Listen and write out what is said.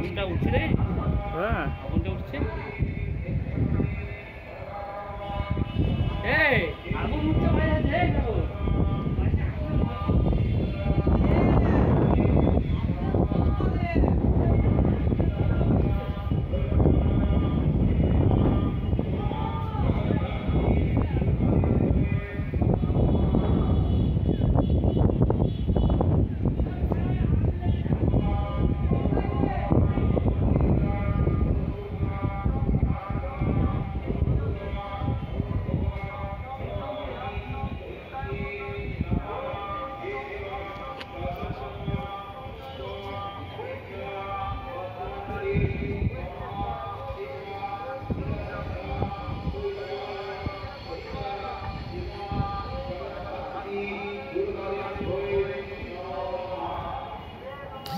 আগুনটা উঠছে রে। হ্যাঁ। আগুনটা উঠছে। এই!